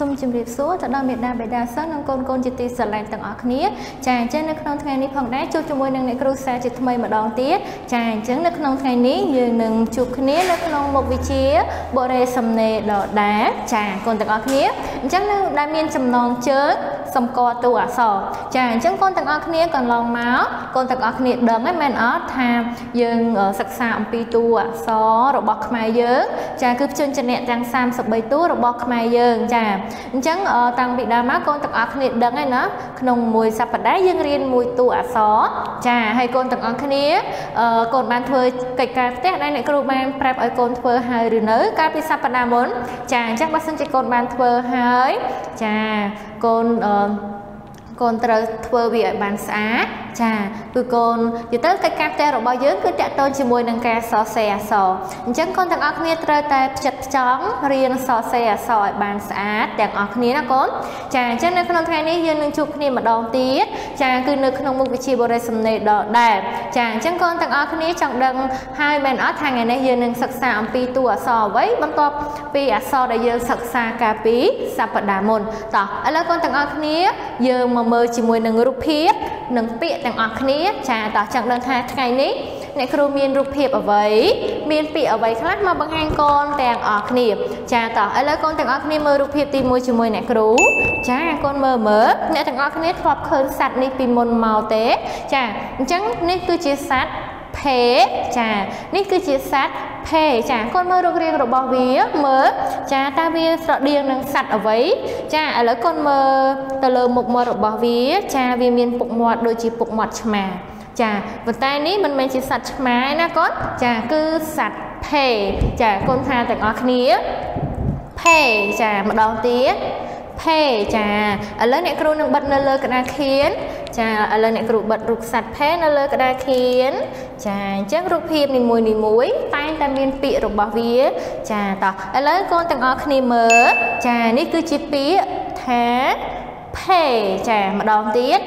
សូមជម្រាបសួរទៅដល់មេដាបេដាសិស្សនិងកូនកូនជាទីស្រឡាញ់ទាំងអស់គ្នាចាអញ្ចឹងនៅក្នុងថ្ងៃនេះផងដែរជួបជាមួយនឹងអ្នកគ្រូសាជាថ្មីម្ដងទៀតចាអញ្ចឹងនៅក្នុងថ្ងៃនេះយើងនឹងជួបគ្នានៅក្នុងមុខវិជ្ជាបរិយាសំណេរដដែលចាកូនទាំងអស់គ្នាអញ្ចឹងនៅដែលមានចំណងជើងសម្គាល់តួអក្សរចាអញ្ចឹងកូនទាំងអស់គ្នាកន្លងមកកូនទាំងអស់គ្នាដឹងហើយមែនអត់ថាយើងសិក្សាអំពីតួអក្សររបស់ខ្មែរយើង ចាគឺភ្ជញ្ជនៈទាំង33តួរបស់ខ្មែរយើងចាអញ្ចឹងតាំងពីដើមមកកូនទាំងអស់គ្នាដឹងហើយណាក្នុងមួយសប្តាហ៍យើងរៀនមួយតួអក្សរចាហើយកូនទាំងអស់គ្នាកូនបានធ្វើកិច្ចការផ្ទះដែលអ្នកគ្រូបានប្រាប់ឲ្យកូនធ្វើហើយឬនៅ កាលពីសប្តាហ៍មុនចាអញ្ចឹងបើសិនជាកូនបានធ្វើហើយចាកូនអឺកូនត្រូវធ្វើវាឲ្យបានស្អាតចាគឺកូននិយាយទៅកិច្ចការផ្ទះរបស់យើងគឺតាក់ទងជាមួយនឹងការសរសេរអក្សរអញ្ចឹងកូនទាំងអស់គ្នាត្រូវតែផ្ចិតផ្ចង់រៀនសរសេរអក្សរឲ្យបានស្អាតទាំងអស់គ្នាណាកូនចាអញ្ចឹងនៅក្នុងថ្ងៃនេះយើងនឹងជួបគ្នាម្ដងទៀតចាគឺនៅក្នុងមុខវិជ្ជាបរិយាសំណេរដដែលចាអញ្ចឹងកូនទាំងអស់គ្នាចង់ដឹងហើយមែនអត់ថាថ្ងៃនេះយើងនឹងសិក្សាអំពីតួអក្សរអ្វីបន្ទាប់ពីអក្សរដែលយើងសិក្សាកាលពីសប្តាហ៍មុនតោះឥឡូវកូនទាំងអស់គ្នាយើងមកមើលជាមួយនឹងរូបភាពនិងពាក្យទាំងអស់គ្នា ចាតោះចង់ដឹងថាថ្ងៃនេះអ្នកគ្រូមានរូបភាពអ្វីមានពាក្យអ្វីខ្លះមកបង្ហាញកូនទាំងអស់គ្នា ចាតោះឥឡូវកូនទាំងអស់គ្នាមើលរូបភាពទី1ជាមួយអ្នកគ្រូចាកូនមើលមើលអ្នកទាំងអស់គ្នាធ្លាប់ឃើញសត្វនេះពីមុនមកទេ ចាអញ្ចឹងនេះគឺជាសត្វភេចានេះគឺជាសត្វ ភេចាកូនមើលរូបរាងរបស់វាមើលចាតើវាស្រដៀងនឹងសត្វអ្វីចាឥឡូវកូនមើលទៅលើមុខមាត់របស់វា ចាវាមានពុកមាត់ដូចជាពុកមាត់ឆ្មាចាប៉ុន្តែនេះមិនមែនជាសត្វឆ្មាណាកូនចាគឺសត្វភេចាកូនថាទាំងអស់គ្នាភេចាម្ដងទៀត ភេចាឥឡូវអ្នកគ្រូនឹងបិទនៅលើក្តារខៀនចាឥឡូវអ្នកគ្រូបិទរូបសត្វភេនៅលើក្តារខៀនចាអញ្ចឹងរូបភាពនីមួយនីមួយតែងតែមានពាក្យរបស់វា ចាតោះឥឡូវកូនទាំងអស់គ្នាមើលចានេះគឺជាពាក្យថាភេចាម្ដងទៀត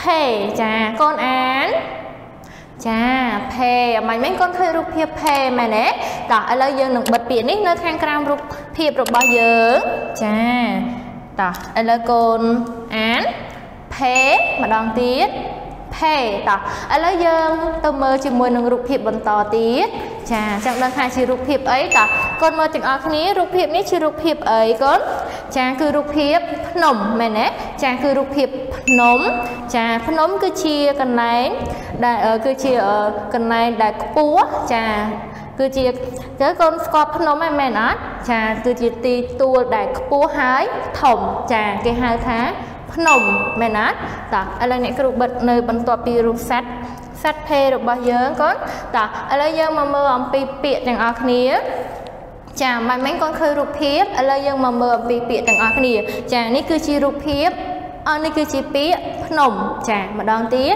ភេចាកូនអានចាភេអមាញ់មិញកូនឃើញរូបភាពភេមែនទេតោះឥឡូវយើងនឹងបិទពាក្យនេះនៅខាងក្រោមរូបភាពរបស់យើងចា តោះឥឡូវកូនអានភេម្ដងទៀតភេតោះឥឡូវយើងទៅមើលជាមួយនឹងរូបភាពបន្តទៀតចាចង់ដឹងថាជារូបភាពអីតោះកូនមើលទាំងអស់គ្នារូបភាពនេះជារូបភាពអីកូនចាគឺរូបភាពភ្នំមែនទេចាគឺរូបភាពភ្នំ ចាភ្នំគឺជាកន្លែងដែលគឺជាកន្លែងដែលខ្ពស់ចា គឺជាទៅកូនស្គាល់ភ្នំហ្នឹងមែនអត់ចាគឺជាទីទួលដែលខ្ពស់ហើយធំចាគេហៅថាភ្នំមែនអត់តោះឥឡូវអ្នកគ្រូបិទនៅបន្ទាប់ពីរូបសัตว์សัตว์ភេរបស់យើងកូនតោះឥឡូវយើងមកមើលអំពីពាក្យទាំងអស់គ្នាចាមិនមែនកូនឃើញរូបភាពឥឡូវយើងមកមើលអំពីពាក្យទាំងអស់គ្នាចានេះគឺជារូបភាពអនេះគឺជាពាក្យភ្នំចាម្ដងទៀត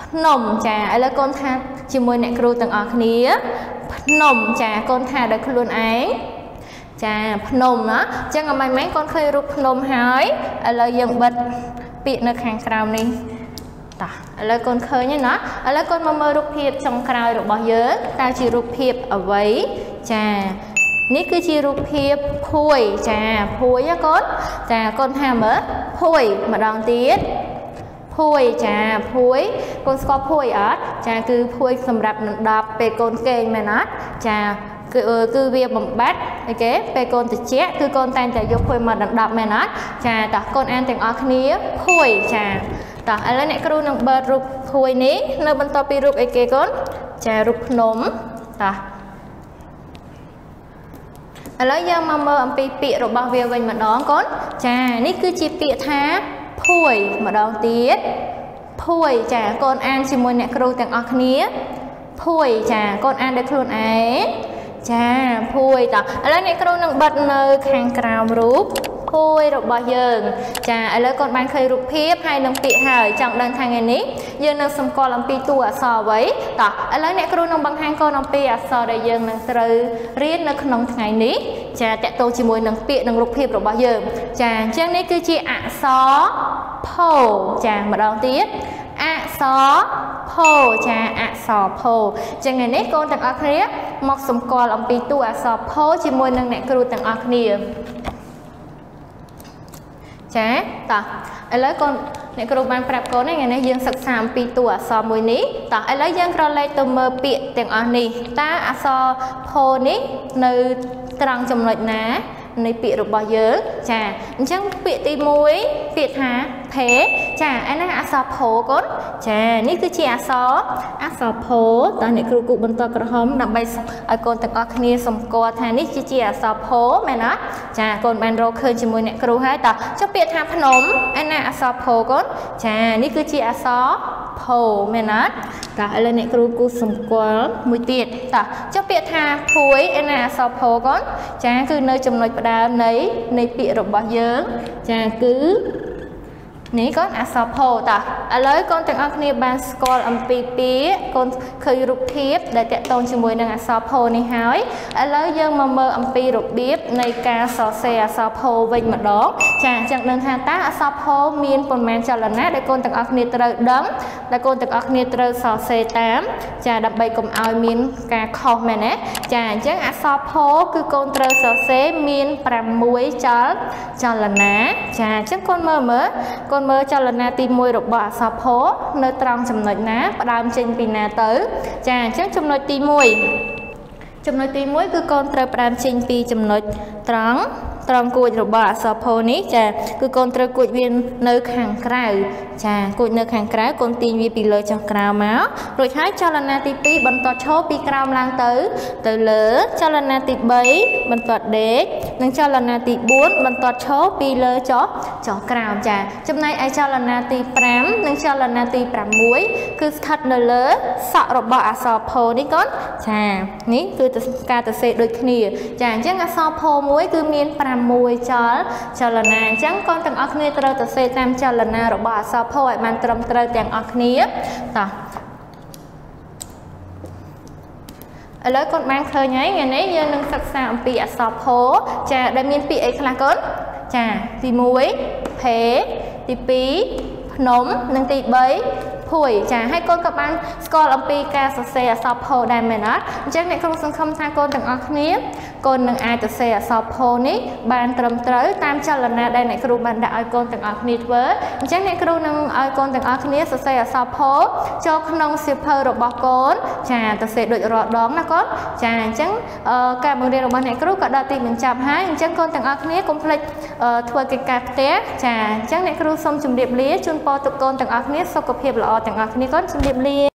ភ្នំចាឥឡូវកូនថាជាមួយអ្នកគ្រូទាំងអស់គ្នា ភ្នំចាកូនថាដោយខ្លួនឯងចាភ្នំណាអញ្ចឹងអមិនមែនកូនឃើញរូបភ្នំហើយឥឡូវយើងបិទពាក្យនៅខាងក្រោមនេះតោះឥឡូវកូនឃើញហើយណាឥឡូវកូនមកមើលរូបភាពចុងក្រោយរបស់យើងតើជារូបភាពអ្វីចានេះគឺជារូបភាពភួយចាភួយណាកូនចាកូនថាមើលភួយម្ដងទៀត ភួយចាភួយកូនស្គាល់ភួយអត់ចាគឺភួយសម្រាប់ដណ្ដប់ពេលកូនគេងមែនអត់ចាគឺគឺវាបំបត្តិអីគេពេលកូនតិចគឺកូនតែងតែយកភួយមកដណ្ដប់មែនអត់ចាតោះកូនអានទាំងអស់គ្នាភួយចាតោះឥឡូវអ្នកគ្រូនឹងបើករូបភួយនេះនៅបន្ទាប់ពីរូបអីគេកូនចារូបភ្នំតោះឥឡូវយើងមកមើលអំពីពាក្យរបស់វាវិញម្ដងកូនចានេះគឺជាពាក្យថា ភួយម្ដងទៀតភួយចាកូនអានជាមួយអ្នកគ្រូទាំងអស់គ្នាភួយចាកូនអានដោយខ្លួនឯងចាភួយតឥឡូវអ្នកគ្រូនឹងបិទនៅខាងក្រោមរូប ភួយរបស់យើងចាឥឡូវកូនបានឃើញរូបភាពហើយនឹងពាក្យហើយចង់ដឹងថាថ្ងៃនេះយើងនឹងសម្គាល់អំពីតួអក្សរអ្វីតោះឥឡូវអ្នកគ្រូនឹងបង្ហាញកូនអំពីអក្សរដែលយើងនឹងត្រូវរៀននៅក្នុងថ្ងៃនេះចាតកតងជាមួយនឹងពាក្យនិងរូបភាពរបស់យើង ចាអញ្ចឹងនេះគឺជាអក្សរផោចាម្ដងទៀតអក្សរផោចាអក្សរផោចឹងថ្ងៃនេះកូនទាំងអស់គ្នាមកសម្គាល់អំពីតួអក្សរផោជាមួយនឹងអ្នកគ្រូទាំងអស់គ្នា ចាតោះឥឡូវកូនអ្នកគ្រូបានប្រាប់កូនថ្ងៃនេះយើងសិក្សាអំពីតួអក្សរមួយនេះតោះឥឡូវយើងក្រឡេកទៅមើលពាក្យទាំងអស់នេះតើអក្សរផូនេះនៅត្រង់ចំណុចណា នៃពាក្យរបស់យើងចាអញ្ចឹងពាក្យទី1ពាក្យថាភេចាឯណាអក្សរផូកូនចានេះគឺជាអក្សរអក្សរផូតើអ្នកគ្រូគូបន្តក្រហមដើម្បីឲ្យកូនទាំងអស់គ្នាសម្គាល់ថានេះជាអក្សរផូមែនអត់ចាកូនបានរកឃើញជាមួយអ្នកគ្រូហើយតើចុះពាក្យថាភ្នំឯណាអក្សរផូកូនចានេះគឺជាអក្សរ ផូមែនអត់តើឥឡូវអ្នកគ្រូគូសម្គាល់មួយទៀតតើចុះពាក្យថាភួយឯណាអក្សរផូកូនចាគឺនៅចំណុចផ្ដើមនៃនៃពាក្យរបស់យើង ចាគឺ នេះកូនអក្សរផូតាឥឡូវកូនទាំងអស់គ្នាបានស្គាល់អំពីពាក្យកូនឃើញរូបភាពដែលតកតងជាមួយនឹងអក្សរផូនេះហើយឥឡូវយើងមកមើលអំពីរបៀបនៃការសរសេរអក្សរផូវិញម្ដងចាអញ្ចឹងដឹងថាតើអក្សរផូមានប៉ុន្មានចលនាដែលកូនទាំងអស់គ្នាត្រូវដឹងដែលកូនទាំងអស់គ្នាត្រូវសរសេរតាម ចាដើម្បីកុំឲ្យមានការខុសមែនទេចាអញ្ចឹងអក្សរផូគឺកូនត្រូវសរសេរមាន6ចលចលនាចាអញ្ចឹងកូនមើលមើលកូននមើលចលនាទី1របស់អក្សរផនៅត្រង់ចំណុចណា ផ្ដើមចេញពីណាទៅ ចាអញ្ចឹងចំណុចទី1ចំណុចទី1គឺកូនត្រូវផ្ដើមចេញពីចំណុចត្រង់ ត្រង់គួចរបស់អក្សរផូនេះចាគឺកូនត្រូវគួចវានៅខាងក្រៅចាគួចនៅខាងក្រៅកូនទាញវាពីលើចុះក្រោមមករួចហើយចលនាទី2បន្តឈរពីក្រោមឡើងទៅ ទៅលើ ចលនាទី3បន្តដេកនិងចលនាទី4បន្តឈរពីលើចុះចុះក្រោមចាចំណែកឯចលនាទី5និងចលនាទី6គឺស្ថិតនៅលើសក់របស់អក្សរផូនេះកូនចានេះគឺការទៅសេដូចគ្នា ចាអញ្ចឹងអក្សរផូមួយគឺមាន6ចលចលនាអញ្ចឹងកូនទាំងអស់គ្នាត្រូវទៅសេតាមចលនារបស់អក្សរផូឲ្យបានត្រឹមត្រូវទាំងអស់គ្នាតោះឥឡូវកូនបានឃើញហើយថ្ងៃនេះយើងនឹងសិក្សាអំពីអក្សរផូចាដែលមានពាក្យអីខ្លះកូនចាទី1ភេទី2ភ្នំនិងទី3ភួយចាហើយកូនក៏បានស្គាល់អំពីការសរសេរអក្សរផូដែរមែនអត់អញ្ចឹងអ្នកគ្រូសង្ឃឹមថាកូនទាំងអស់គ្នា កូននឹងអាចសរសេរអក្សរផូនេះបានត្រឹមត្រូវតាមចលនាដែលអ្នកគ្រូបានដាក់ឲ្យកូនទាំងអស់គ្នាធ្វើអញ្ចឹងអ្នកគ្រូនឹងឲ្យកូនទាំងអស់គ្នាសរសេរអក្សរផូចូលក្នុងសៀវភៅរបស់កូនចាសរសេរដូចរាល់ដងណាកូនចាអញ្ចឹងការបង្រៀនរបស់អ្នកគ្រូក៏ដល់ទីបញ្ចប់ហើយអញ្ចឹងកូនទាំងអស់គ្នាកុំភ្លេចធ្វើកិច្ចការផ្ទះចាអញ្ចឹងអ្នកគ្រូសូមជម្រាបលាជូនពរទុកកូនទាំងអស់គ្នាសុខភាពល្អទាំងអស់គ្នាកូនជំរាបលា